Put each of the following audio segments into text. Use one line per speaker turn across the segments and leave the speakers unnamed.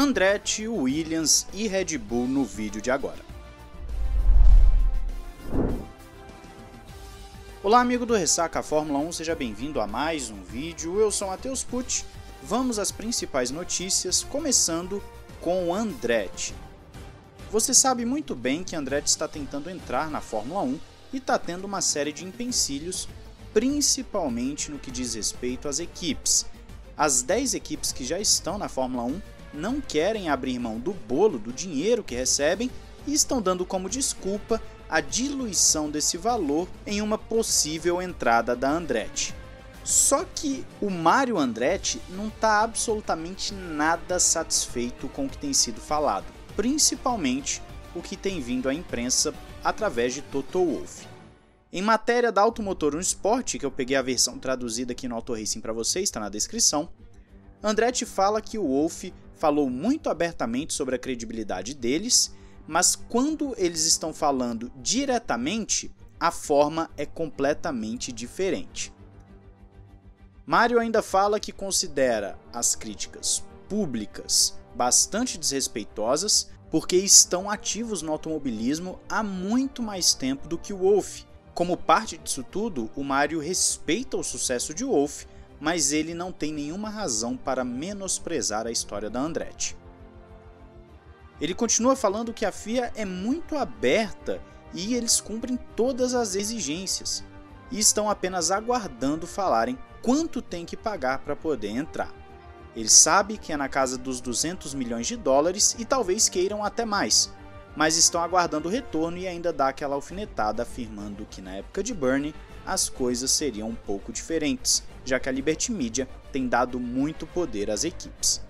Andretti, Williams e Red Bull no vídeo de agora. Olá amigo do Ressaca Fórmula 1, seja bem-vindo a mais um vídeo, eu sou Matheus Pucci, vamos às principais notícias, começando com Andretti. Você sabe muito bem que Andretti está tentando entrar na Fórmula 1 e está tendo uma série de empecilhos, principalmente no que diz respeito às equipes. As 10 equipes que já estão na Fórmula 1 não querem abrir mão do bolo, do dinheiro que recebem e estão dando como desculpa a diluição desse valor em uma possível entrada da Andretti. Só que o Mário Andretti não está absolutamente nada satisfeito com o que tem sido falado, principalmente o que tem vindo à imprensa através de Toto Wolff. Em matéria da Automotor 1 Sport, que eu peguei a versão traduzida aqui no Auto Racing para vocês, está na descrição, Andretti fala que o Wolff falou muito abertamente sobre a credibilidade deles, mas quando eles estão falando diretamente, a forma é completamente diferente. Mário ainda fala que considera as críticas públicas bastante desrespeitosas porque estão ativos no automobilismo há muito mais tempo do que o Wolff. Como parte disso tudo, o Mário respeita o sucesso de Wolff, mas ele não tem nenhuma razão para menosprezar a história da Andretti. Ele continua falando que a FIA é muito aberta e eles cumprem todas as exigências e estão apenas aguardando falarem quanto tem que pagar para poder entrar. Ele sabe que é na casa dos 200 milhões de dólares e talvez queiram até mais, mas estão aguardando o retorno e ainda dá aquela alfinetada afirmando que na época de Bernie as coisas seriam um pouco diferentes, já que a Liberty Media tem dado muito poder às equipes.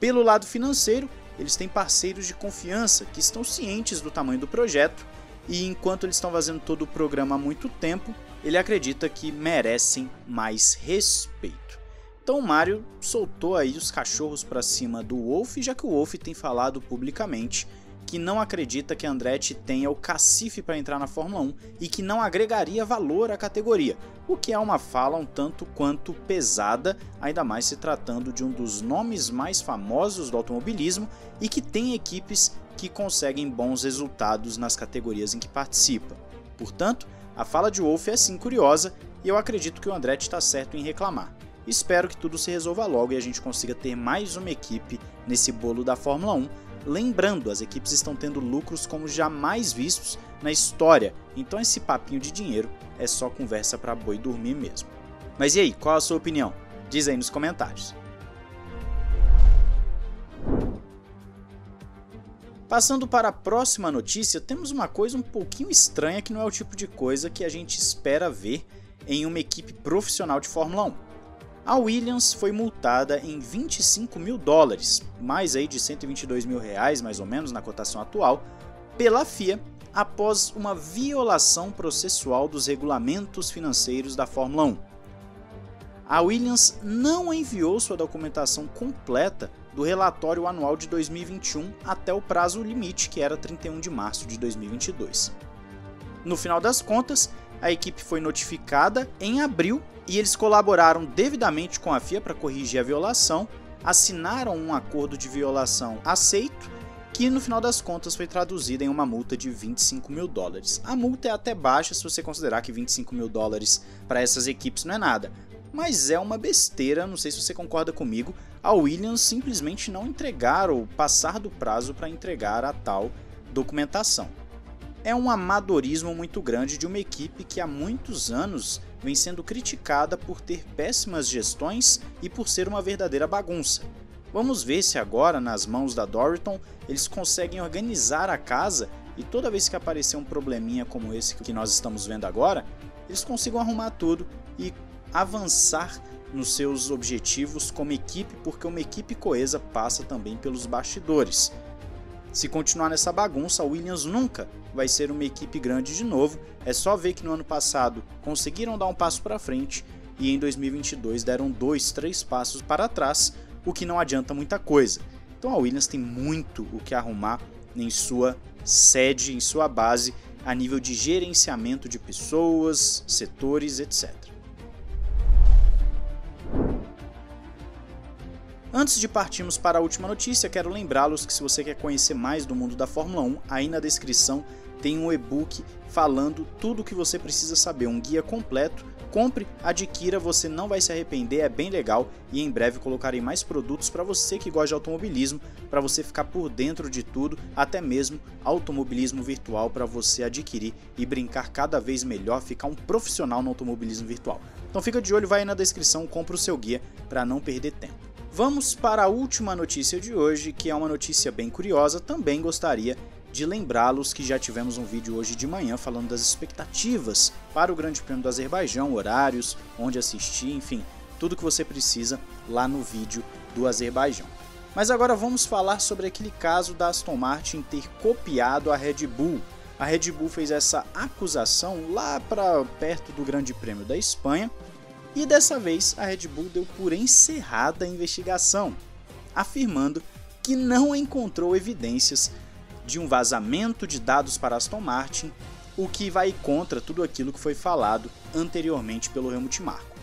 Pelo lado financeiro, eles têm parceiros de confiança que estão cientes do tamanho do projeto e enquanto eles estão fazendo todo o programa há muito tempo, ele acredita que merecem mais respeito. Então o Mario soltou aí os cachorros para cima do Wolf, já que o Wolf tem falado publicamente que não acredita que Andretti tenha o cacife para entrar na Fórmula 1 e que não agregaria valor à categoria, o que é uma fala um tanto quanto pesada, ainda mais se tratando de um dos nomes mais famosos do automobilismo e que tem equipes que conseguem bons resultados nas categorias em que participa. Portanto, a fala de Wolff é sim curiosa e eu acredito que o Andretti está certo em reclamar. Espero que tudo se resolva logo e a gente consiga ter mais uma equipe nesse bolo da Fórmula 1. Lembrando, as equipes estão tendo lucros como jamais vistos na história, então esse papinho de dinheiro é só conversa para boi dormir mesmo. Mas e aí, qual a sua opinião? Diz aí nos comentários. Passando para a próxima notícia, temos uma coisa um pouquinho estranha que não é o tipo de coisa que a gente espera ver em uma equipe profissional de Fórmula 1. A Williams foi multada em 25 mil dólares, mais aí de 122 mil reais mais ou menos na cotação atual, pela FIA após uma violação processual dos regulamentos financeiros da Fórmula 1. A Williams não enviou sua documentação completa do relatório anual de 2021 até o prazo limite, que era 31 de março de 2022. No final das contas, a equipe foi notificada em abril e eles colaboraram devidamente com a FIA para corrigir a violação, assinaram um acordo de violação aceito, que no final das contas foi traduzida em uma multa de 25 mil dólares. A multa é até baixa se você considerar que 25 mil dólares para essas equipes não é nada, mas é uma besteira, não sei se você concorda comigo, a Williams simplesmente não entregar ou passar do prazo para entregar a tal documentação. É um amadorismo muito grande de uma equipe que há muitos anos vem sendo criticada por ter péssimas gestões e por ser uma verdadeira bagunça. Vamos ver se agora, nas mãos da Doriton, eles conseguem organizar a casa e toda vez que aparecer um probleminha como esse que nós estamos vendo agora, eles consigam arrumar tudo e avançar nos seus objetivos como equipe, porque uma equipe coesa passa também pelos bastidores. Se continuar nessa bagunça, a Williams nunca vai ser uma equipe grande de novo. É só ver que no ano passado conseguiram dar um passo para frente e em 2022 deram dois, três passos para trás, o que não adianta muita coisa. Então a Williams tem muito o que arrumar em sua sede, em sua base, a nível de gerenciamento de pessoas, setores, etc. Antes de partirmos para a última notícia, quero lembrá-los que se você quer conhecer mais do mundo da Fórmula 1, aí na descrição tem um e-book falando tudo o que você precisa saber, um guia completo. Compre, adquira, você não vai se arrepender, é bem legal e em breve colocarei mais produtos para você que gosta de automobilismo, para você ficar por dentro de tudo, até mesmo automobilismo virtual para você adquirir e brincar cada vez melhor, ficar um profissional no automobilismo virtual. Então fica de olho, vai aí na descrição, compra o seu guia para não perder tempo. Vamos para a última notícia de hoje, que é uma notícia bem curiosa. Também gostaria de lembrá-los que já tivemos um vídeo hoje de manhã falando das expectativas para o Grande Prêmio do Azerbaijão, horários, onde assistir, enfim, tudo que você precisa lá no vídeo do Azerbaijão. Mas agora vamos falar sobre aquele caso da Aston Martin ter copiado a Red Bull. A Red Bull fez essa acusação lá para perto do Grande Prêmio da Espanha e dessa vez a Red Bull deu por encerrada a investigação, afirmando que não encontrou evidências de um vazamento de dados para Aston Martin, o que vai contra tudo aquilo que foi falado anteriormente pelo Helmut Marko.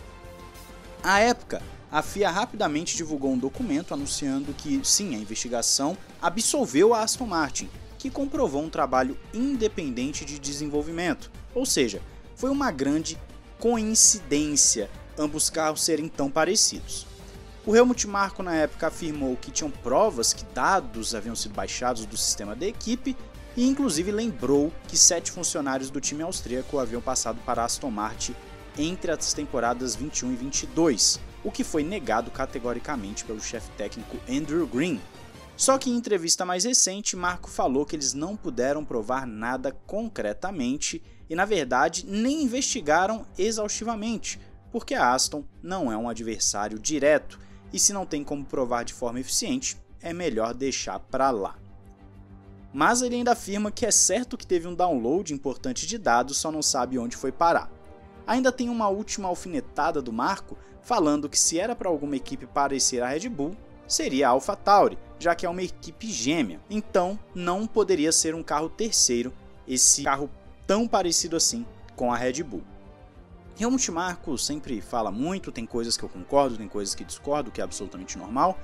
À época, a FIA rapidamente divulgou um documento anunciando que sim, a investigação absolveu a Aston Martin, que comprovou um trabalho independente de desenvolvimento, ou seja, foi uma grande coincidência ambos carros serem tão parecidos. O Helmut Marko na época afirmou que tinham provas que dados haviam sido baixados do sistema da equipe e inclusive lembrou que sete funcionários do time austríaco haviam passado para Aston Martin entre as temporadas 21 e 22, o que foi negado categoricamente pelo chefe técnico Andrew Green. Só que em entrevista mais recente, Marco falou que eles não puderam provar nada concretamente e, na verdade, nem investigaram exaustivamente, porque a Aston não é um adversário direto e se não tem como provar de forma eficiente, é melhor deixar para lá. Mas ele ainda afirma que é certo que teve um download importante de dados, só não sabe onde foi parar. Ainda tem uma última alfinetada do Marco, falando que se era para alguma equipe parecer a Red Bull, seria a AlphaTauri, já que é uma equipe gêmea. Então, não poderia ser um carro terceiro, esse carro tão parecido assim com a Red Bull. Helmut Marko sempre fala muito, tem coisas que eu concordo, tem coisas que discordo, que é absolutamente normal,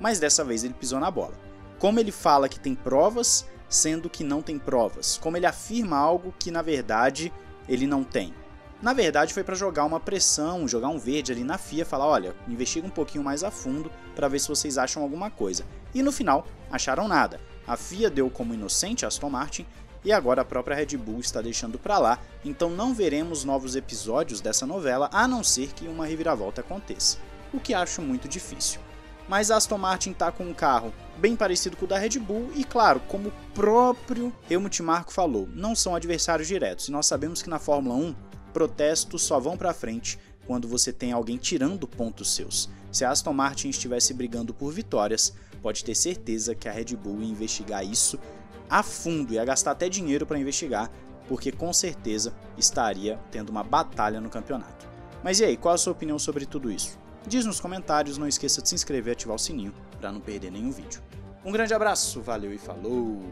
mas dessa vez ele pisou na bola. Como ele fala que tem provas, sendo que não tem provas. Como ele afirma algo que na verdade ele não tem. Na verdade foi para jogar uma pressão, jogar um verde ali na FIA, falar, olha, investiga um pouquinho mais a fundo para ver se vocês acham alguma coisa. E no final, acharam nada. A FIA deu como inocente a Aston Martin e agora a própria Red Bull está deixando para lá, então não veremos novos episódios dessa novela a não ser que uma reviravolta aconteça, o que acho muito difícil. Mas a Aston Martin está com um carro bem parecido com o da Red Bull e, claro, como o próprio Helmut Marko falou, não são adversários diretos e nós sabemos que na Fórmula 1 protestos só vão para frente quando você tem alguém tirando pontos seus. Se a Aston Martin estivesse brigando por vitórias, pode ter certeza que a Red Bull ia investigar isso a fundo, ia gastar até dinheiro para investigar, porque com certeza estaria tendo uma batalha no campeonato. Mas e aí, qual a sua opinião sobre tudo isso? Diz nos comentários, não esqueça de se inscrever e ativar o sininho para não perder nenhum vídeo. Um grande abraço, valeu e falou!